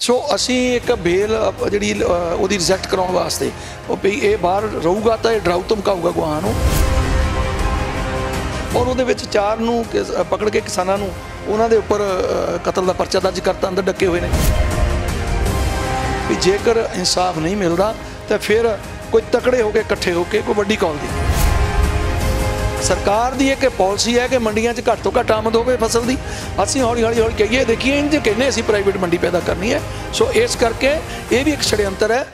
ਸੋ ਅਸੀਂ ਇੱਕ ਬੇਲ ਜਿਹੜੀ ਉਹਦੀ ਰਿਜੈਕਟ ਕਰਾਉਣ ਵਾਸਤੇ, ਉਹ ਵੀ ਇਹ ਬਾਹਰ ਰਹੂਗਾ ਤਾਂ ਇਹ ਡਰਾਊ ਧਮਕਾਊਗਾ ਗਵਾਹਾਂ ਨੂੰ। ਔਰ ਉਹਦੇ ਵਿੱਚ ਚਾਰ ਨੂੰ, ਕਿਸ- ਪਕੜ ਕੇ ਕਿਸਾਨਾਂ ਨੂੰ, ਉਹਨਾਂ ਦੇ ਉੱਪਰ ਕਤਲ ਦਾ ਪਰਚਾ ਦਰਜ ਕਰਤਾ, ਅੰਦਰ ਡੱਕੇ ਹੋਏ ਨੇ। ਵੀ ਜੇਕਰ ਇਨਸਾਫ ਨਹੀਂ ਮਿਲਦਾ, ਤਾਂ ਫਿਰ ਕੋਈ ਤਕੜੇ ਹੋ ਕੇ, ਇਕੱਠੇ ਹੋ ਕੇ, ਕੋਈ ਵੱਡੀ ਕਾਲ ਦੀ। ਸਰਕਾਰ ਦੀ ਇੱਕ ਪਾਲਿਸੀ ਹੈ ਕਿ ਮੰਡੀਆਂ 'ਚ ਘੱਟ ਤੋਂ ਘੱਟ ਆਮਦ ਹੋਵੇ ਫਸਲ ਦੀ। ਅਸੀਂ ਹੌਲੀ ਹੌਲੀ ਹੌਲੀ ਕਹੀਏ, ਦੇਖੀਏ ਇੰਜ ਕਹਿੰਦੇ ਅਸੀਂ ਪ੍ਰਾਈਵੇਟ ਮੰਡੀ ਪੈਦਾ ਕਰਨੀ ਹੈ। ਸੋ ਇਸ ਕਰਕੇ ਇਹ ਵੀ ਇੱਕ ਛੜਯੰਤਰ ਹੈ।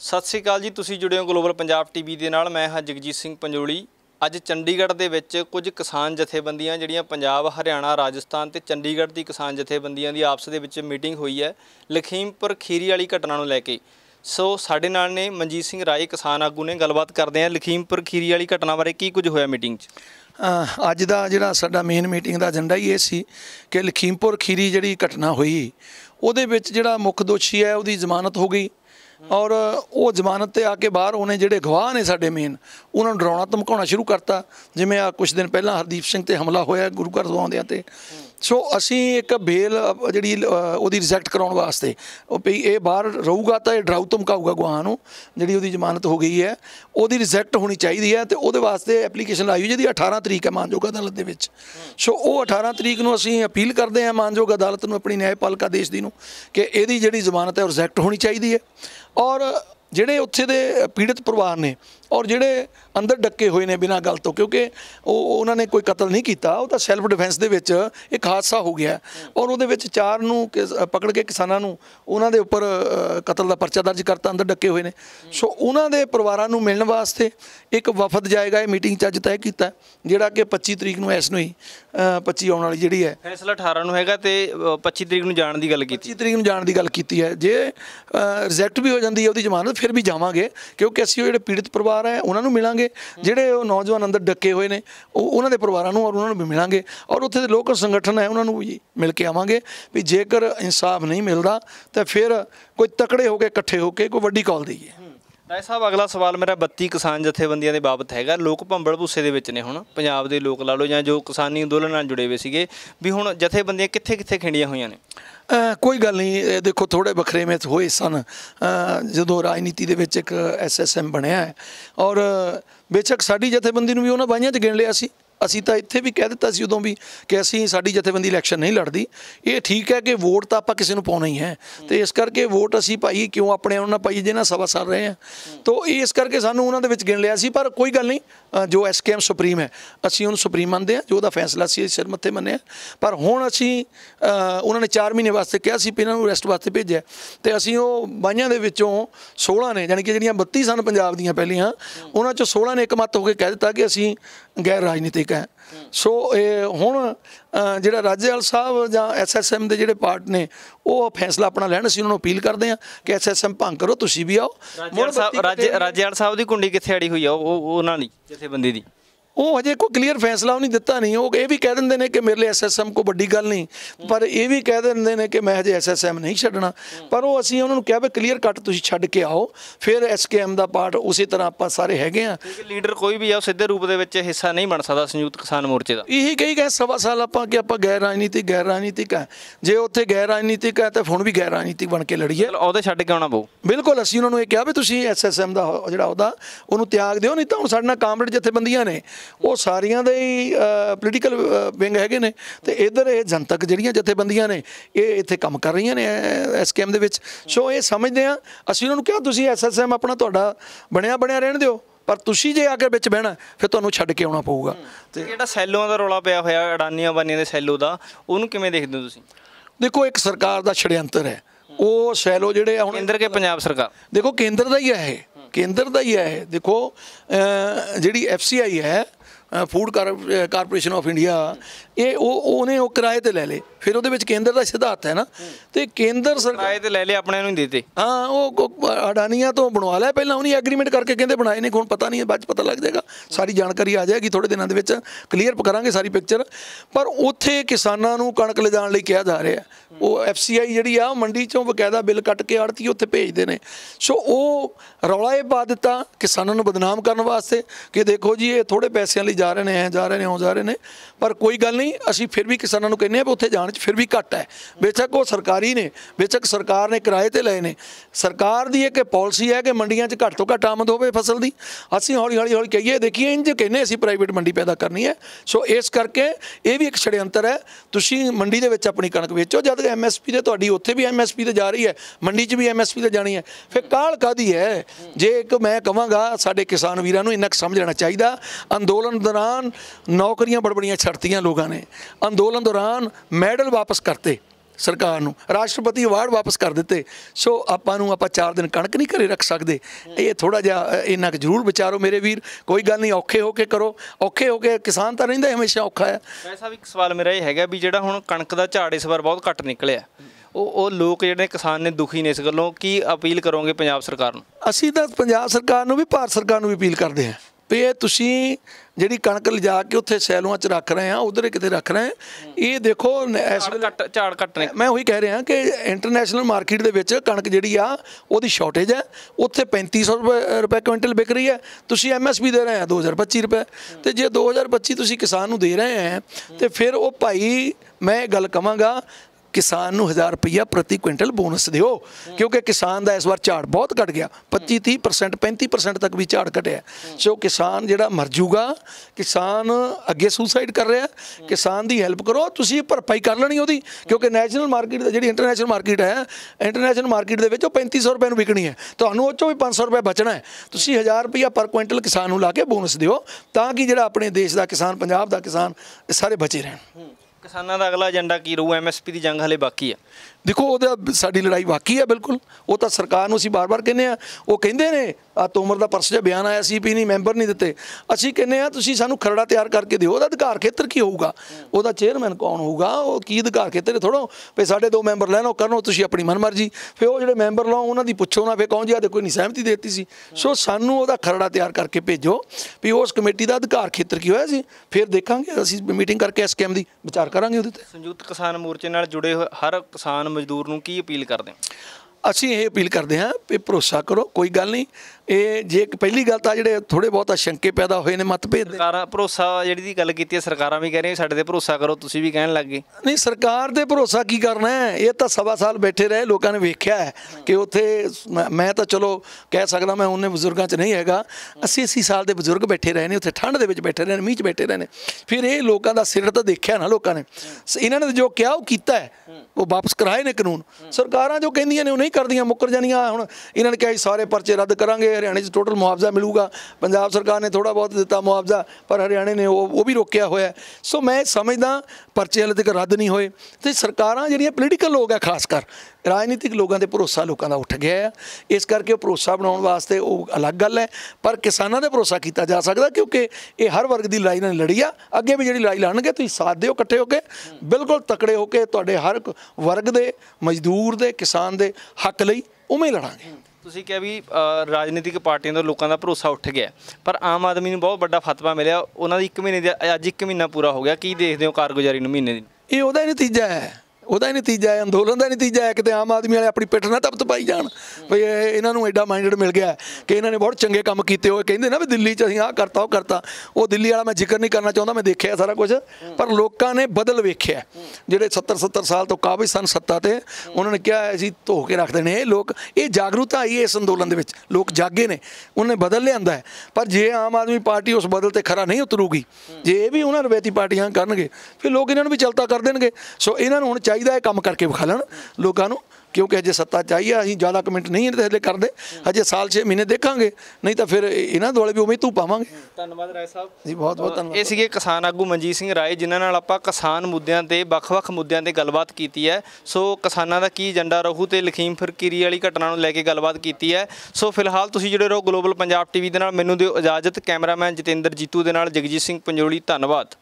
ਸਤਿ ਸ੍ਰੀ ਅਕਾਲ ਜੀ, ਤੁਸੀਂ ਜੁੜੇ ਹੋ ਗਲੋਬਲ ਪੰਜਾਬ ਟੀਵੀ ਦੇ ਨਾਲ। ਮੈਂ ਹਾਂ ਜਗਜੀਤ ਸਿੰਘ ਪੰਜੋਲੀ। ਅੱਜ ਚੰਡੀਗੜ੍ਹ ਦੇ ਵਿੱਚ ਕੁਝ ਕਿਸਾਨ ਜਥੇਬੰਦੀਆਂ ਜਿਹੜੀਆਂ ਪੰਜਾਬ, ਹਰਿਆਣਾ, ਰਾਜਸਥਾਨ ਤੇ ਚੰਡੀਗੜ੍ਹ ਦੀ ਕਿਸਾਨ ਜਥੇਬੰਦੀਆਂ ਦੀ ਆਪਸ ਦੇ ਵਿੱਚ ਮੀਟਿੰਗ ਹੋਈ ਹੈ। ਲਖੀਮਪੁਰ ਖੀਰੀ ਵਾਲੀ ਘਟਨਾ ਨੂੰ ਲੈ ਕੇ। ਸੋ ਸਾਡੇ ਨਾਲ ਨੇ ਮਨਜੀਤ ਸਿੰਘ ਰਾਏ, ਕਿਸਾਨ ਆਗੂ ਨੇ। ਗੱਲਬਾਤ ਕਰਦੇ ਹਾਂ ਲਖੀਮਪੁਰ ਖੀਰੀ ਵਾਲੀ ਘਟਨਾ ਬਾਰੇ ਕੀ ਕੁਝ ਹੋਇਆ ਮੀਟਿੰਗ 'ਚ? ਅੱਜ ਦਾ ਜਿਹੜਾ ਸਾਡਾ ਮੇਨ ਮੀਟਿੰਗ ਦਾ ਏਜੰਡਾ ਹੀ ਇਹ ਸੀ ਕਿ ਲਖੀਮਪੁਰ ਖੀਰੀ ਜਿਹੜੀ ਘਟਨਾ ਹੋਈ, ਉਹਦੇ ਵਿੱਚ ਜਿਹੜਾ ਮੁੱਖ ਦੋਸ਼ੀ ਹੈ ਉਹਦੀ ਜ਼ਮਾਨਤ ਹੋ ਗਈ ਔਰ ਉਹ ਜ਼ਮਾਨਤ ਤੇ ਆ ਕੇ ਬਾਹਰ ਉਹਨੇ ਜਿਹੜੇ ਗਵਾਹ ਨੇ ਸਾਡੇ ਮੇਨ ਉਹਨਾਂ ਨੂੰ ਡਰਾਉਣਾ ਧਮਕਾਉਣਾ ਸ਼ੁਰੂ ਕਰਤਾ। ਜਿਵੇਂ ਆ ਕੁਝ ਦਿਨ ਪਹਿਲਾਂ ਹਰਦੀਪ ਸਿੰਘ ਤੇ ਹਮਲਾ ਹੋਇਆ ਗੁਰੂ ਘਰ ਦਵਾਉਂਦਿਆਂ ਤੇ। ਸੋ ਅਸੀਂ ਇੱਕ ਬੇਲ ਜਿਹੜੀ ਉਹਦੀ ਰਿਜੈਕਟ ਕਰਾਉਣ ਵਾਸਤੇ, ਉਹ ਵੀ ਇਹ ਬਾਹਰ ਰਹੂਗਾ ਤਾਂ ਇਹ ਡਰਾਊ ਧਮਕਾਊਗਾ ਗਵਾਹਾਂ ਨੂੰ, ਜਿਹੜੀ ਉਹਦੀ ਜ਼ਮਾਨਤ ਹੋ ਗਈ ਹੈ, ਉਹਦੀ ਰਿਜੈਕਟ ਹੋਣੀ ਚਾਹੀਦੀ ਹੈ ਤੇ ਉਹਦੇ ਵਾਸਤੇ ਐਪਲੀਕੇਸ਼ਨ ਲਾਈ ਹੋਈ ਜਿਹਦੀ 18 ਤਰੀਕ ਹੈ ਮਾਨਯੋਗ ਅਦਾਲਤ ਦੇ ਵਿੱਚ। ਸੋ ਉਹ 18 ਤਰੀਕ ਨੂੰ ਅਸੀਂ ਅਪੀਲ ਕਰਦੇ ਹਾਂ ਮਾਨਯੋਗ ਅਦਾਲਤ ਨੂੰ, ਆਪਣੀ ਨਿਆਂਪਾਲਿਕਾ ਦੇਸ਼ ਦੀ ਨੂੰ, ਕਿ ਇਹਦੀ ਜਿਹੜੀ ਜ਼ਮਾਨਤ ਹੈ ਉਹ ਰਿਜੈਕਟ ਹੋਣੀ ਚਾਹੀਦੀ ਹੈ। ਔਰ ਜਿਹੜੇ ਉੱਥੇ ਦੇ ਪੀੜਤ ਪਰਿਵਾਰ ਨੇ ਔਰ ਜਿਹੜੇ ਅੰਦਰ ਡੱਕੇ ਹੋਏ ਨੇ ਬਿਨਾਂ ਗੱਲ ਤੋਂ ਕਿਉਂਕਿ ਉਹ ਉਹਨਾਂ ਨੇ ਕੋਈ ਕਤਲ ਨਹੀਂ ਕੀਤਾ ਉਹ ਤਾਂ ਸੈਲਫ ਡਿਫੈਂਸ ਦੇ ਵਿੱਚ ਇੱਕ ਹਾਦਸਾ ਹੋ ਗਿਆ। ਔਰ ਉਹਦੇ ਵਿੱਚ ਚਾਰ ਨੂੰ ਪਕੜ ਕੇ ਕਿਸਾਨਾਂ ਨੂੰ ਉਹਨਾਂ ਦੇ ਉੱਪਰ ਕਤਲ ਦਾ ਪਰਚਾ ਦਰਜ ਕਰਤਾ ਅੰਦਰ ਡੱਕੇ ਹੋਏ ਨੇ। ਸੋ ਉਹਨਾਂ ਦੇ ਪਰਿਵਾਰਾਂ ਨੂੰ ਮਿਲਣ ਵਾਸਤੇ ਇੱਕ ਵਫਦ ਜਾਏਗਾ ਇਹ ਮੀਟਿੰਗ 'ਚ ਅੱਜ ਤੈਅ ਕੀਤਾ ਜਿਹੜਾ ਕਿ 25 ਤਰੀਕ ਨੂੰ ਇਸ ਨੂੰ ਹੀ ਅ, 25 ਆਉਣ ਵਾਲੀ ਜਿਹੜੀ ਹੈ। ਫੈਸਲਾ 18 ਨੂੰ ਹੈਗਾ ਤੇ ਅ, 25 ਤਰੀਕ ਨੂੰ ਜਾਣ ਦੀ ਗੱਲ ਕੀਤੀ। 25 ਤਰੀਕ ਨੂੰ ਜਾਣ ਦੀ ਗੱਲ ਕੀਤੀ ਹੈ। ਜੇ ਰਿਜੈਕਟ ਵੀ ਹੋ ਜਾਂਦੀ ਹੈ ਉਹਦੀ ਜ਼ਮਾਨਤ ਫਿਰ ਵੀ ਜਾਵਾਂਗੇ ਕਿਉਂਕਿ ਅਸੀਂ ਉਹ ਜਿਹੜੇ ਪੀੜਤ ਪਰਿਵਾਰ ਹੈ, ਉਹਨਾਂ ਨੂੰ ਮਿਲਾਂਗੇ। ਜਿਹੜੇ ਉਹ ਨੌਜਵਾਨ ਅੰਦਰ ਡੱਕੇ ਹੋਏ ਨੇ, ਉਹ ਉਹਨਾਂ ਦੇ ਪਰਿਵਾਰਾਂ ਨੂੰ ਔਰ ਉਹਨਾਂ ਨੂੰ ਵੀ ਮਿਲਾਂਗੇ। ਔਰ ਉੱਥੇ ਦੇ ਲੋਕਲ ਸੰਗਠਨ ਹੈ, ਉਹਨਾਂ ਨੂੰ ਵੀ ਮਿਲ ਕੇ ਆਵਾਂਗੇ ਵੀ ਜੇਕਰ ਇਨਸਾਫ ਨਹੀਂ ਮਿਲਦਾ, ਤਾਂ ਫਿਰ ਕੋਈ ਤਕੜੇ ਹੋ ਕੇ, ਇਕੱਠੇ ਹੋ ਕੇ ਕੋਈ ਵੱਡੀ ਕਾਲ ਦੇਈਏ। ਰਾਏ ਸਾਹਿਬ, ਅਗਲਾ ਸਵਾਲ ਮੇਰਾ 32 ਕਿਸਾਨ ਜਥੇਬੰਦੀਆਂ ਦੇ ਬਾਬਤ ਹੈਗਾ। ਲੋਕ ਭੰਬਲ ਭੁੱਸੇ ਦੇ ਵਿੱਚ ਨੇ ਹੁਣ। ਪੰਜਾਬ ਦੇ ਲੋਕ ਲਾ ਲਓ ਜਾਂ ਜੋ ਕਿਸਾਨੀ ਅੰਦੋਲਨ ਨਾਲ ਜੁੜੇ ਹੋਏ ਸੀਗੇ, ਵੀ ਹੁਣ ਜਥੇਬੰਦੀਆਂ ਕਿੱਥੇ ਕਿੱਥੇ ਖਿੰਡੀਆਂ ਹੋਈਆਂ ਨੇ? ਕੋਈ ਗੱਲ ਨਹੀਂ, ਇਹ ਦੇਖੋ ਥੋੜੇ ਵੱਖਰੇ ਹੋਏ ਸਨ। ਜਦੋਂ ਰਾਜਨੀਤੀ ਦੇ ਵਿੱਚ ਇੱਕ ਐਸਐਸਐਮ ਬਣਿਆ ਹੈ। ਔਰ ਬੇਸ਼ੱਕ ਸਾਡੀ ਜਥੇਬੰਦੀ ਨੂੰ ਵੀ ਉਹਨਾਂ ਬਾਈਆਂ 'ਚ ਗਿਣ ਲਿਆ ਸੀ। ਅਸੀਂ ਤਾਂ ਇੱਥੇ ਵੀ ਕਹਿ ਦਿੱਤਾ ਸੀ ਉਦੋਂ ਵੀ ਕਿ ਅਸੀਂ ਸਾਡੀ ਜਥੇਬੰਦੀ ਇਲੈਕਸ਼ਨ ਨਹੀਂ ਲੜਦੀ। ਇਹ ਠੀਕ ਹੈ ਕਿ ਵੋਟ ਤਾਂ ਆਪਾਂ ਕਿਸੇ ਨੂੰ ਪਾਉਣਾ ਹੀ। ਹੈ ਤੇ ਇਸ ਕਰਕੇ ਵੋਟ ਅਸੀਂ ਭਾਈ ਕਿਉਂ ਆਪਣੇ ਉਹਨਾਂ ਨਾਲ ਪਾਈ ਜਿਹਨਾਂ ਸਵਾ ਸਾਲ ਰਹੇ ਆ ਤੋਂ ਇਸ ਕਰਕੇ ਸਾਨੂੰ ਉਹਨਾਂ ਦੇ ਵਿੱਚ ਗਿਣ ਲਿਆ ਸੀ ਪਰ ਕੋਈ ਗੱਲ ਨਹੀਂ ਅ, ਜੋ ਐਸਕੇਐਮ ਸੁਪਰੀਮ ਹੈ ਅਸੀਂ ਉਹਨੂੰ ਸੁਪਰੀਮ ਮੰਨਦੇ ਹਾਂ ਜੋ ਉਹਦਾ ਫੈਸਲਾ ਸੀ ਅਸੀਂ ਸਿਰ ਮੱਥੇ ਮੰਨਿਆ। ਪਰ ਹੁਣ ਅਸੀਂ ਉਹਨਾਂ ਨੇ 4 ਮਹੀਨੇ ਵਾਸਤੇ ਕਿਹਾ ਸੀ ਵੀ ਇਹਨਾਂ ਨੂੰ ਰੈਸਟ ਵਾਸਤੇ ਭੇਜਿਆ। ਤੇ ਅਸੀਂ ਉਹ ਬਾਈਆਂ ਦੇ ਵਿੱਚੋਂ 16 ਨੇ ਯਾਨੀ ਕਿ ਜਿਹੜੀਆਂ 32 ਸਨ ਪੰਜਾਬ ਦੀਆਂ ਪਹਿਲੀਆਂ ਉਹਨਾਂ ਚੋਂ 16 ਨੇ ਇੱਕ ਇਕਮਤ ਹੋ ਕੇ ਕਹਿ ਦਿੱਤਾ ਕਿ ਅਸੀਂ ਗੈਰ ਰਾਜਨੀਤਿਕ ਹੈ। ਸੋ ਇਹ ਹੁਣ ਜਿਹੜਾ ਰਾਜੇਵਾਲ ਸਾਹਿਬ ਜਾਂ ਐਸਐਸਐਮ ਦੇ ਜਿਹੜੇ ਪਾਰਟ ਨੇ ਉਹ ਫੈਸਲਾ ਆਪਣਾ ਲੈਣ ਅਸੀਂ ਉਹਨਾਂ ਨੂੰ ਅਪੀਲ ਕਰਦੇ ਹਾਂ ਕਿ ਐਸਐਸਐਮ ਭੰਗ ਕਰੋ ਤੁਸੀਂ ਵੀ ਆਓ। ਰਾਜੇਵਾਲ ਸਾਹਿਬ ਦੀ ਕੁੰਡੀ ਕਿੱਥੇ ਅੜੀ ਹੋਈ ਆ? ਉਹ ਉਹ- ਉਹਨਾਂ ਦੀ ਜਥੇਬੰਦੀ ਦੀ। ਉਹ ਹਜੇ ਕੋਈ ਕਲੀਅਰ ਫੈਸਲਾ ਉਹ ਨਹੀਂ ਦਿੱਤਾ ਨਹੀਂ। ਉਹ ਇਹ ਵੀ ਕਹਿ ਦਿੰਦੇ ਨੇ ਕਿ ਮੇਰੇ ਲਈ ਐਸਐਸਐਮ ਕੋ ਵੱਡੀ ਗੱਲ ਨਹੀਂ। ਪਰ ਇਹ ਵੀ ਕਹਿ ਦਿੰਦੇ ਨੇ ਕਿ ਮੈਂ ਹਜੇ ਐਸਐਸਐਮ ਨਹੀਂ ਛੱਡਣਾ। ਪਰ ਉਹ ਅਸੀਂ ਉਹਨਾਂ ਨੂੰ ਕਿਹਾ ਵੀ ਕਲੀਅਰ ਕੱਟ ਤੁਸੀਂ ਛੱਡ ਕੇ ਆਓ। ਫਿਰ ਐਸਕੇਐਮ ਦਾ ਪਾਰਟ ਉਸੇ ਤਰ੍ਹਾਂ ਆਪਾਂ ਸਾਰੇ ਹੈਗੇ ਆ ਕਿਉਂਕਿ ਲੀਡਰ ਕੋਈ ਵੀ ਆ ਉਹ ਸਿੱਧੇ ਰੂਪ ਦੇ ਵਿੱਚ ਹਿੱਸਾ ਨਹੀਂ ਬਣ ਸਕਦਾ ਸੰਯੁਕਤ ਕਿਸਾਨ ਮੋਰਚੇ ਦਾ। ਇਹੀ ਕਹੀ ਗਏ ਸਵਾ ਸਾਲ ਆਪਾਂ ਕਿ ਆਪਾਂ ਗੈਰ ਰਾਜਨੀਤਿਕ ਗੈਰ ਰਾਜਨੀਤਿਕ ਹੈ ਜੇ ਉੱਥੇ ਗੈਰ ਰਾਜਨੀਤਿਕ ਹੈ ਤਾਂ ਹੁਣ ਵੀ ਗੈਰ ਰਾਜਨੀਤਿਕ ਬਣ ਕੇ ਲੜੀਏ। ਉਹਦੇ ਛੱਡ ਕੇ ਆਉਣਾ ਪਊ। ਬਿਲਕੁਲ ਅਸੀਂ ਉਹਨਾਂ ਨੂੰ ਇਹ ਕਿਹਾ ਵੀ ਤੁਸੀਂ ਐਸਐਸਐਮ ਦਾ ਜਿਹੜਾ ਉਹਦਾ ਉਹਨੂੰ ਤਿਆਗ ਦਿਓ ਨਹੀਂ ਤਾਂ ਹੁਣ ਸਾਡੇ ਨਾਲ ਕਾਮਰੇਡ ਜਥੇਬੰਦੀਆਂ ਨੇ। ਉਹ ਸਾਰੀਆਂ ਦੇ ਹੀ ਪੋਲੀਟੀਕਲ ਵਿੰਗ ਹੈਗੇ ਨੇ। ਤੇ ਇਧਰ ਇਹ ਜਨਤਕ ਜਿਹੜੀਆਂ ਜਥੇਬੰਦੀਆਂ ਨੇ ਇਹ ਇੱਥੇ ਕੰਮ ਕਰ ਰਹੀਆਂ ਨੇ ਐਸਕੇਐਮ ਦੇ ਵਿੱਚ। ਸੋ ਇਹ ਸਮਝਦੇ ਆ ਅਸੀਂ ਉਹਨਾਂ ਨੂੰ ਕਿਹਾ ਤੁਸੀਂ ਐਸਐਸਐਮ ਆਪਣਾ ਤੁਹਾਡਾ ਬਣਿਆ ਬਣਿਆ ਰਹਿਣ ਦਿਓ। ਪਰ ਤੁਸੀਂ ਜੇ ਆ ਕੇ ਵਿੱਚ ਬਹਿਣਾ ਫਿਰ ਤੁਹਾਨੂੰ ਛੱਡ ਕੇ ਆਉਣਾ ਪਊਗਾ। ਤੇ ਜਿਹੜਾ ਸੈਲੋਆਂ ਦਾ ਰੌਲਾ ਪਿਆ ਹੋਇਆ ਅਡਾਨੀਆਂ ਬਾਨੀਆਂ ਦੇ ਸੈਲੋ ਦਾ ਉਹਨੂੰ ਕਿਵੇਂ ਦੇਖਦੇ ਹੋ ਤੁਸੀਂ? ਦੇਖੋ ਇੱਕ ਸਰਕਾਰ ਦਾ ਛੜਯੰਤਰ ਹੈ। ਉਹ ਸੈਲੋ ਜਿਹੜੇ ਆ ਹੁਣ ਕੇਂਦਰ ਕੇ ਪੰਜਾਬ ਸਰਕਾਰ? ਦੇਖੋ ਕੇਂਦਰ ਦਾ ਹੀ ਹੈ ਇਹ। ਕੇਂਦਰ ਦਾ ਹੀ ਹੈ ਦੇਖੋ ਜਿਹੜੀ ਐਫਸੀਆਈ ਹੈ ਫੂਡ ਕਾਰਪੋਰੇਸ਼ਨ ਆਫ ਇੰਡੀਆ ਇਹ ਉਹ ਉਹਨੇ ਉਹ ਕਿਰਾਏ ਤੇ ਲੈ ਲੇ ਫਿਰ ਉਹਦੇ ਵਿੱਚ ਕੇਂਦਰ ਦਾ ਸਿਧਾਂਤ ਹੈ ਨਾ। ਤੇ ਕੇਂਦਰ ਸਰਕਾਰ ਕਿਰਾਏ ਤੇ ਲੈ ਲਿਆ ਆਪਣੇ ਨੂੰ ਹੀ ਦੇਤੇ। ਹਾਂ ਉਹ ਅਡਾਨੀਆਂ ਤੋਂ ਬਣਵਾ ਲਿਆ। ਪਹਿਲਾਂ ਉਹਨੇ ਐਗਰੀਮੈਂਟ ਕਰਕੇ ਕਹਿੰਦੇ ਬਣਾਏ ਨੇ ਹੁਣ ਪਤਾ ਨਹੀਂ ਬਾਅਦ 'ਚ ਪਤਾ ਲੱਗ ਜਾਏਗਾ। ਸਾਰੀ ਜਾਣਕਾਰੀ ਆ ਜਾਏਗੀ ਥੋੜੇ ਦਿਨਾਂ ਦੇ ਵਿੱਚ। ਕਲੀਅਰ ਕਰਾਂਗੇ ਸਾਰੀ ਪਿਕਚਰ ਪਰ ਉੱਥੇ ਕਿਸਾਨਾਂ ਨੂੰ ਕਣਕ ਲਿਜਾਣ ਲਈ ਕਿਹਾ ਜਾ ਰਿਹਾ। ਉਹ ਐਫਸੀਆਈ ਜਿਹੜੀ ਆ ਮੰਡੀ ਚੋਂ ਬਕਾਇਦਾ ਬਿੱਲ ਕੱਟ ਕੇ ਆੜਤੀ ਉੱਥੇ ਭੇਜਦੇ ਨੇ। ਸੋ ਉਹ ਰੌਲਾ ਇਹ ਪਾ ਦਿੱਤਾ ਕਿਸਾਨਾਂ ਨੂੰ ਬਦਨਾਮ ਕਰਨ ਵਾਸਤੇ ਕਿ ਦੇਖੋ ਜੀ ਇਹ ਥੋੜੇ ਪੈਸਿਆਂ ਲਈ ਜਾ ਰਹੇ ਨੇ, ਐ ਜਾ ਰਹੇ ਨੇ ਉਹ ਜਾ ਰਹੇ ਨੇ। ਪਰ ਕੋਈ ਗੱਲ ਨਹੀਂ, ਅਸੀਂ ਫਿਰ ਵੀ ਕਿਸਾਨਾਂ ਨੂੰ ਕਹਿੰਦੇ ਆ ਵੀ ਉੱਥੇ ਜਾਣ 'ਚ ਫਿਰ ਵੀ ਘੱਟ ਹੈ। ਬੇਸ਼ੱਕ ਉਹ ਸਰਕਾਰੀ ਨੇ, ਬੇਸ਼ੱਕ ਸਰਕਾਰ ਨੇ ਕਿਰਾਏ ਤੇ ਲਏ ਨੇ। ਸਰਕਾਰ ਦੀ ਇੱਕ ਪਾਲਿਸੀ ਹੈ ਕਿ ਮੰਡੀਆਂ 'ਚ ਘੱਟ ਤੋਂ ਘੱਟ ਆਮਦ ਹੋਵੇ ਫਸਲ ਦੀ। ਅਸੀਂ ਹੌਲੀ ਹੌਲੀ ਹੌਲੀ ਕਹੀਏ, ਦੇਖੀਏ ਇੰਜ ਕਹਿੰਦੇ ਅਸੀਂ ਪ੍ਰਾਈਵੇਟ ਮੰਡੀ ਪੈਦਾ ਕਰਨੀ ਹੈ। ਸੋ ਇਸ ਕਰਕੇ ਇਹ ਵੀ ਇੱਕ ਛੜਯੰਤਰ ਹੈ। ਤੁਸੀਂ ਮੰਡੀ ਦੇ ਵਿੱਚ ਆਪਣੀ ਕਣਕ ਵੇਚੋ, ਜਦ ਐਮਐਸਪੀ ਤੇ ਤੁਹਾਡੀ ਉੱਥੇ ਵੀ ਐਮਐਸਪੀ ਤੇ ਜਾ ਰਹੀ ਹੈ, ਮੰਡੀ 'ਚ ਵੀ ਐਮਐਸਪੀ ਤੇ ਜਾਣੀ ਹੈ। ਫਿਰ ਕਾਲ ਕਾਦੀ ਹੈ? ਜੇ ਇੱਕ ਮੈਂ ਕਹਾਂਗਾ, ਸਾਡੇ ਕਿਸਾਨ ਵੀਰਾਂ ਨੂੰ ਇੰਨਾ ਕੁ ਸਮਝ ਲੈਣਾ ਚਾਹੀਦਾ। ਅੰਦੋਲਨ ਦੌਰਾਨ ਨੌਕਰੀਆਂ ਬੜਬੜੀਆਂ ਛੱਡਤੀਆਂ ਲੋਕਾਂ ਨੇ। ਅੰਦੋਲਨ ਦੌਰਾਨ ਮੈਡਲ ਵਾਪਸ ਕਰਤੇ ਸਰਕਾਰ ਨੂੰ ਰਾਸ਼ਟਰਪਤੀ ਅਵਾਰਡ ਵਾਪਸ ਕਰ ਦਿੱਤੇ। ਸੋ ਆਪਾਂ ਨੂੰ ਆਪਾਂ 4 ਦਿਨ ਕਣਕ ਨਹੀਂ ਘਰੇ ਰੱਖ ਸਕਦੇ। ਇਹ ਥੋੜਾ ਜਿਹਾ ਇੰਨਾ ਕੁ ਜ਼ਰੂਰ ਵਿਚਾਰੋ ਮੇਰੇ ਵੀਰ। ਕੋਈ ਗੱਲ ਨਹੀਂ ਔਖੇ ਹੋ ਕੇ ਕਰੋ। ਔਖੇ ਹੋ ਕੇ ਕਿਸਾਨ ਤਾਂ ਰਹਿੰਦਾ ਹਮੇਸ਼ਾ ਔਖਾ ਹੈ। ਵੈਸਾ ਵੀ ਇੱਕ ਸਵਾਲ ਮੇਰਾ ਇਹ ਹੈਗਾ ਵੀ ਜਿਹੜਾ ਹੁਣ ਕਣਕ ਦਾ ਝਾੜ ਇਸ ਵਾਰ ਬਹੁਤ ਘੱਟ ਨਿਕਲਿਆ। ਉਹ ਉਹ ਲੋਕ ਜਿਹੜੇ ਕਿਸਾਨ ਨੇ ਦੁਖੀ ਨੇ ਇਸ ਗੱਲੋਂ। ਕੀ ਅਪੀਲ ਕਰੋਗੇ ਪੰਜਾਬ ਸਰਕਾਰ ਨੂੰ? ਅਸੀਂ ਤਾਂ ਪੰਜਾਬ ਸਰਕਾਰ ਨੂੰ ਵੀ ਭਾਰਤ ਸਰਕਾਰ ਨੂੰ ਵੀ ਅਪੀਲ ਕਰਦੇ ਹਾਂ। ਵੀ ਇਹ ਤੁਸੀਂ ਜਿਹੜੀ ਕਣਕ ਲਿਜਾ ਕੇ ਉੱਥੇ ਸੈਲੂਆਂ 'ਚ ਰੱਖ ਰਹੇ ਆ ਉਧਰ ਕਿਤੇ ਰੱਖ ਰਹੇ ਆ ਇਹ ਦੇਖੋ ਇਸ ਘੱਟ ਝਾੜ ਘੱਟ ਨੇ। ਮੈਂ ਉਹੀ ਕਹਿ ਰਿਹਾ ਕਿ ਇੰਟਰਨੈਸ਼ਨਲ ਮਾਰਕੀਟ ਦੇ ਵਿੱਚ ਕਣਕ ਜਿਹੜੀ ਆ ਉਹਦੀ ਸ਼ਾਰਟੇਜ ਹੈ। ਉੱਥੇ 3500 ਰੁਪਏ ਰੁਪਏ ਕੁਇੰਟਲ ਵਿਕ ਰਹੀ ਹੈ। ਤੁਸੀਂ ਐਮਐਸਪੀ ਦੇ ਰਹੇ ਆ 2025 ਰੁਪਏ। ਤੇ ਜੇ 2025 ਤੁਸੀਂ ਕਿਸਾਨ ਨੂੰ ਦੇ ਰਹੇ ਆ ਤੇ ਫਿਰ ਉਹ ਭਾਈ ਮੈਂ ਇਹ ਗੱਲ ਕਵਾਂਗਾ ਕਿਸਾਨ ਨੂੰ 1000 ਰੁਪਈਆ ਪ੍ਰਤੀ ਕੁਇੰਟਲ ਬੋਨਸ ਦਿਓ। ਕਿਉਂਕਿ ਕਿਸਾਨ ਦਾ ਇਸ ਵਾਰ ਝਾੜ ਬਹੁਤ ਘਟ ਗਿਆ। 25 30% 35% ਤੱਕ ਵੀ ਝਾੜ ਘਟਿਆ। ਸੋ ਕਿਸਾਨ ਜਿਹੜਾ ਮਰ ਜੂਗਾ, ਕਿਸਾਨ ਅੱਗੇ ਸੁਸਾਈਡ ਕਰ ਰਿਹਾ। ਕਿਸਾਨ ਦੀ ਹੈਲਪ ਕਰੋ। ਤੁਸੀਂ ਭਰਪਾਈ ਕਰ ਲੈਣੀ ਉਹਦੀ। ਕਿਉਂਕਿ ਨੈਸ਼ਨਲ ਮਾਰਕੀਟ ਜਿਹੜੀ ਇੰਟਰਨੈਸ਼ਨਲ ਮਾਰਕੀਟ ਹੈ ਇੰਟਰਨੈਸ਼ਨਲ ਮਾਰਕੀਟ ਦੇ ਵਿੱਚ ਉਹ 3500 ਰੁਪਏ ਨੂੰ ਵਿਕਣੀ ਹੈ। ਤੁਹਾਨੂੰ ਉਹ ਚੋਂ ਵੀ 500 ਰੁਪਏ ਬਚਣਾ ਹੈ। ਤੁਸੀਂ 1000 ਰੁਪਈਆ ਪਰ ਕੁਇੰਟਲ ਕਿਸਾਨ ਨੂੰ ਲਾ ਕੇ ਬੋਨਸ ਦਿਓ ਤਾਂ ਕਿ ਜਿਹੜਾ ਆਪਣੇ ਦੇਸ਼ ਦਾ ਕਿਸਾਨ, ਪੰਜਾਬ ਦਾ ਕਿਸਾਨ, ਇਹ ਸਾਰੇ ਬਚੇ ਰਹਿਣ। ਕਿਸਾਨਾਂ ਦਾ ਅਗਲਾ ਏਜੰਡਾ ਕੀ ਰਹੂ? ਐਮਐਸਪੀ ਦੀ ਜੰਗ ਹਲੇ ਬਾਕੀ ਆ। ਦੇਖੋ, ਉਹਦਾ ਸਾਡੀ ਲੜਾਈ ਵਾਕਈ ਹੈ, ਬਿਲਕੁਲ। ਉਹ ਤਾਂ ਸਰਕਾਰ ਨੂੰ ਅਸੀਂ ਬਾਰ-ਬਾਰ ਕਹਿੰਦੇ ਆ ਉਹ ਕਹਿੰਦੇ ਨੇ, ਆ ਤੋਮਰ ਦਾ ਪਰਸ ਜਿਹਾ ਬਿਆਨ ਆਇਆ ਸੀ ਵੀ ਨਹੀਂ, ਮੈਂਬਰ ਨਹੀਂ ਦਿੱਤੇ। ਅਸੀਂ ਕਹਿੰਦੇ ਆ ਤੁਸੀਂ ਸਾਨੂੰ ਖਰੜਾ ਤਿਆਰ ਕਰਕੇ ਦਿਓ। ਉਹਦਾ ਅਧਿਕਾਰ ਖੇਤਰ ਕੀ ਹੋਊਗਾ? ਉਹਦਾ ਚੇਅਰਮੈਨ ਕੌਣ ਹੋਊਗਾ? ਉਹ ਕੀ ਅਧਿਕਾਰ ਖੇਤਰ ਥੋੜੋ ਵੀ ਸਾਡੇ ਦੋ ਮੈਂਬਰ ਲੈਣੋ ਕਰਨੋ ਤੁਸੀਂ ਆਪਣੀ ਮਨਮਰਜ਼ੀ। ਫਿਰ ਉਹ ਜਿਹੜੇ ਮੈਂਬਰ ਲਾਓ, ਉਹਨਾਂ ਦੀ ਪੁੱਛੋ ਨਾ, ਫਿਰ ਕੌਣ ਜੀ ਆ ਦੇਖੋ ਨਹੀਂ ਸਹਿਮਤੀ ਦੇ ਦਿੱਤੀ ਸੀ। ਸੋ ਸਾਨੂੰ ਉਹਦਾ ਖਰੜਾ ਤਿਆਰ ਕਰਕੇ ਭੇਜੋ ਵੀ ਉਸ ਕਮੇਟੀ ਦਾ ਅਧਿਕਾਰ ਖੇਤਰ ਕੀ ਹੋਇਆ ਸੀ। ਫਿਰ ਦੇਖਾਂਗੇ, ਅਸੀਂ ਮੀਟਿੰਗ ਕਰਕੇ ਇਸ ਐਸਕੇਐਮ ਦੀ ਵਿਚਾਰ ਕਰਾਂਗੇ ਉਹਦੇ ਤੇ। ਸੰਯੁਕਤ ਕਿਸਾਨ ਮੋਰਚੇ ਨਾਲ ਜੁੜੇ ਹੋਏ ਹਰ ਕਿਸਾਨ ਮਜ਼ਦੂਰ ਨੂੰ ਕੀ ਅਪੀਲ ਕਰਦੇ ਹੋ? ਅਸੀਂ ਇਹ ਅਪੀਲ ਕਰਦੇ ਹਾਂ ਵੀ ਭਰੋਸਾ ਕਰੋ, ਕੋਈ ਗੱਲ ਨਹੀਂ। ਇਹ ਜੇ ਇੱਕ ਪਹਿਲੀ ਗੱਲ ਤਾਂ ਜਿਹੜੇ ਥੋੜੇ ਬਹੁਤਾ ਸ਼ੰਕੇ ਪੈਦਾ ਹੋਏ ਨੇ ਮਤਭੇਦ ਸਰਕਾਰਾਂ ਭਰੋਸਾ ਜਿਹੜੀ ਦੀ ਗੱਲ ਕੀਤੀ ਹੈ ਸਰਕਾਰਾਂ ਵੀ ਕਹਿ ਰਹੀਆਂ ਸਾਡੇ ਤੇ ਭਰੋਸਾ ਕਰੋ ਤੁਸੀਂ ਵੀ ਕਹਿਣ ਲੱਗ ਨਹੀਂ ਸਰਕਾਰ ਤੇ ਭਰੋਸਾ ਕੀ ਕਰਨਾ ਹੈ? ਇਹ ਤਾਂ ਸਵਾ ਸਾਲ ਬੈਠੇ ਰਹੇ ਲੋਕਾਂ ਨੇ ਵੇਖਿਆ ਹੈ ਕਿ ਉੱਥੇ ਮੈਂ- ਤਾਂ ਚਲੋ ਕਹਿ ਸਕਦਾ ਮੈਂ ਉਹਨੇ ਬਜ਼ੁਰਗਾਂ 'ਚ ਨਹੀਂ ਹੈਗਾ। 80 80 ਸਾਲ ਦੇ ਬਜ਼ੁਰਗ ਬੈਠੇ ਰਹੇ ਨੇ ਉੱਥੇ ਠੰਡ ਦੇ ਵਿੱਚ ਬੈਠੇ ਰਹੇ ਨੇ ਮੀਂਹ 'ਚ ਬੈਠੇ ਰਹੇ ਨੇ। ਫਿਰ ਇਹ ਲੋਕਾਂ ਦਾ ਸਿਰ ਤਾਂ ਦੇਖਿਆ ਨਾ ਲੋਕਾਂ ਨੇ। ਇਹਨਾਂ ਨੇ ਜੋ ਕਿਹਾ ਉਹ ਕੀਤਾ ਹੈ। ਉਹ ਵਾਪਸ ਕਰਾਏ ਨੇ ਕਾਨੂੰਨ। ਸਰਕਾਰਾਂ ਜੋ ਕਹਿੰਦੀਆਂ ਨੇ ਉਹ ਨਹੀਂ ਕਰਦੀਆਂ ਮੁੱਕਰ ਜਾਂਦੀਆਂ ਹੁਣ ਇਹਨਾਂ ਨੇ ਕਿਹਾ ਸਾਰੇ ਪਰਚੇ ਰੱਦ ਕਰਾਂਗੇ ਹਰਿਆਣੇ 'ਚ ਟੋਟਲ ਮੁਆਵਜ਼ਾ ਮਿਲੂਗਾ। ਪੰਜਾਬ ਸਰਕਾਰ ਨੇ ਥੋੜਾ ਬਹੁਤ ਦਿੱਤਾ ਮੁਆਵਜ਼ਾ, ਪਰ ਹਰਿਆਣੇ ਨੇ ਉਹ ਉਹ ਵੀ ਰੋਕਿਆ ਹੋਇਆ ਸੋ ਮੈਂ ਸਮਝਦਾ ਪਰਚੇ ਹਲੇ ਤੱਕ ਰੱਦ ਨਹੀਂ ਹੋਏ। ਤੇ ਸਰਕਾਰਾਂ ਜਿਹੜੀਆਂ ਪੋਲੀਟੀਕਲ ਲੋਕ ਆ, ਖਾਸ ਕਰ, ਰਾਜਨੀਤਿਕ ਲੋਕਾਂ ਤੇ ਭਰੋਸਾ ਲੋਕਾਂ ਦਾ ਉੱਠ ਗਿਆ ਹੈ ਇਸ ਕਰਕੇ ਉਹ ਭਰੋਸਾ ਬਣਾਉਣ ਵਾਸਤੇ ਉਹ ਅਲੱਗ ਗੱਲ ਹੈ। ਪਰ ਕਿਸਾਨਾਂ ਤੇ ਭਰੋਸਾ ਕੀਤਾ ਜਾ ਸਕਦਾ, ਕਿਉਂਕਿ ਇਹ ਹਰ ਵਰਗ ਦੀ ਲੜਾਈ ਨਾਲ ਲੜੀ ਆ। ਅੱਗੇ ਵੀ ਜਿਹੜੀ ਲੜਾਈ ਲੜਨਗੇ, ਤੁਸੀਂ ਸਾਥ ਦਿਓ ਇਕੱਠੇ ਹੋ ਕੇ। ਬਿਲਕੁਲ ਤਕੜੇ ਹੋ ਕੇ ਤੁਹਾਡੇ ਹਰ ਵਰਗ ਦੇ, ਮਜ਼ਦੂਰ ਦੇ, ਕਿਸਾਨ ਦੇ ਹੱਕ ਲਈ ਉਵੇਂ ਲੜਾਂਗੇ। ਤੁਸੀਂ ਕਿਹਾ ਵੀ ਰਾਜਨੀਤਿਕ ਪਾਰਟੀਆਂ ਤੋਂ ਲੋਕਾਂ ਦਾ ਭਰੋਸਾ ਉੱਠ ਗਿਆ। ਪਰ ਆਮ ਆਦਮੀ ਨੂੰ ਬਹੁਤ ਵੱਡਾ ਫਤਵਾ ਮਿਲਿਆ। ਉਹਨਾਂ ਦੀ 1 ਮਹੀਨੇ ਦੇ, ਅੱਜ 1 ਮਹੀਨਾ ਪੂਰਾ ਹੋ ਗਿਆ। ਕੀ ਦੇਖਦੇ ਹੋ ਕਾਰਗੁਜ਼ਾਰੀ ਨੂੰ ਮਹੀਨੇ ਦੀ? ਇਹ ਉਹਦਾ ਹੀ ਨਤੀਜਾ ਹੈ। ਉਹਦਾ ਹੀ ਨਤੀਜਾ ਹੈ, ਅੰਦੋਲਨ ਦਾ ਹੀ ਨਤੀਜਾ ਹੈ, ਕਿਤੇ ਆਮ ਆਦਮੀ ਵਾਲੇ ਆਪਣੀ ਪਿੱਠ ਨਾ ਤਪਤ ਪਾਈ ਜਾਣ। ਵੀ ਇਹਨਾਂ ਨੂੰ ਐਡਾ ਮਾਈਂਡਡ ਮਿਲ ਗਿਆ ਕਿ ਇਹਨਾਂ ਨੇ ਬਹੁਤ ਚੰਗੇ ਕੰਮ ਕੀਤੇ ਹੋਏ। ਕਹਿੰਦੇ ਨਾ ਵੀ ਦਿੱਲੀ 'ਚ ਅਸੀਂ ਆਹ ਕਰਤਾ, ਉਹ ਕਰਤਾ। ਉਹ ਦਿੱਲੀ ਵਾਲਾ ਮੈਂ ਜ਼ਿਕਰ ਨਹੀਂ ਕਰਨਾ ਚਾਹੁੰਦਾ, ਮੈਂ ਦੇਖਿਆ ਸਾਰਾ ਕੁਝ ਪਰ ਲੋਕਾਂ ਨੇ ਬਦਲ ਵੇਖਿਆ। ਜਿਹੜੇ 70 70 ਸਾਲ ਤੋਂ ਕਾਬਿਜ਼ ਸਨ ਸੱਤਾ ਤੇ, ਉਹਨਾਂ ਨੇ ਕਿਹਾ, ਅਸੀਂ ਧੋ ਕੇ ਰੱਖ ਦੇਣੇ ਇਹ ਲੋਕ। ਇਹ ਜਾਗਰੂਕਤਾ ਆਈ ਇਸ ਅੰਦੋਲਨ ਦੇ ਵਿੱਚ। ਲੋਕ ਜਾਗੇ ਨੇ। ਉਹਨੇ ਬਦਲ ਲਿਆਂਦਾ ਹੈ। ਪਰ ਜੇ ਆਮ ਆਦਮੀ ਪਾਰਟੀ ਉਸ ਬਦਲ ਤੇ ਖਰਾ ਨਹੀਂ ਉਤਰੂਗੀ, ਜੇ ਇਹ ਵੀ ਉਹਨਾਂ ਰਵੈਤੀ ਪਾਰਟੀਆਂ ਕਰਨਗੇ, ਫਿਰ ਲੋਕ ਇਹਨਾਂ ਨੂੰ ਵੀ ਚਲਤਾ ਕਰ ਦੇਣਗੇ। ਸੋ ਇਹਨਾਂ ਨੂੰ ਹੁਣ ਚਾਹੀਦਾ ਹੈ ਕੰਮ ਕਰਕੇ ਵਿਖਾ ਲੈਣ ਲੋਕਾਂ ਨੂੰ ਕਿਉਂਕਿ ਅਜੇ ਸੱਤਾ ਚਾਹੀਏ ਅਸੀਂ ਜ਼ਿਆਦਾ ਕਮੈਂਟ ਨਹੀਂ ਇਹਦੇ ਹਲੇ ਕਰਦੇ ਹਜੇ ਸਾਲ 6 ਮਹੀਨੇ ਦੇਖਾਂਗੇ ਨਹੀਂ ਤਾਂ ਫਿਰ ਇਹਨਾਂ ਦੁਆਲੇ ਵੀ ਉਵੇਂ ਹੀ ਧੂ ਪਾਵਾਂਗੇ। ਧੰਨਵਾਦ ਰਾਏ ਸਾਹਿਬ। ਜੀ ਬਹੁਤ ਬਹੁਤ ਧੰਨਵਾਦ। ਇਹ ਸੀਗੇ ਕਿਸਾਨ ਆਗੂ ਮਨਜੀਤ ਸਿੰਘ ਰਾਏ ਜਿਨ੍ਹਾਂ ਨਾਲ ਆਪਾਂ ਕਿਸਾਨ ਮੁੱਦਿਆਂ ਤੇ ਵੱਖ-ਵੱਖ ਮੁੱਦਿਆਂ ਤੇ ਗੱਲਬਾਤ ਕੀਤੀ ਹੈ। ਸੋ ਕਿਸਾਨਾਂ ਦਾ ਕੀ ਏਜੰਡਾ ਰਹੂ ਤੇ ਲਖੀਮਪੁਰ ਕੀਰੀ ਵਾਲੀ ਘਟਨਾ ਨੂੰ ਲੈ ਕੇ ਗੱਲਬਾਤ ਕੀਤੀ ਹੈ। ਸੋ ਫਿਲਹਾਲ ਤੁਸੀਂ ਜਿਹੜੇ ਰਹੋ ਗਲੋਬਲ ਪੰਜਾਬ ਟੀਵੀ ਦੇ ਨਾਲ ਮੈਨੂੰ ਦਿਓ ਇਜਾਜ਼ਤ। ਕੈਮਰਾਮੈਨ ਜਤਿੰਦਰ ਜੀਤੂ ਦੇ ਨਾਲ ਜਗਜੀਤ ਸਿੰਘ ਪੰਜੋਲੀ ਧੰਨਵਾਦ।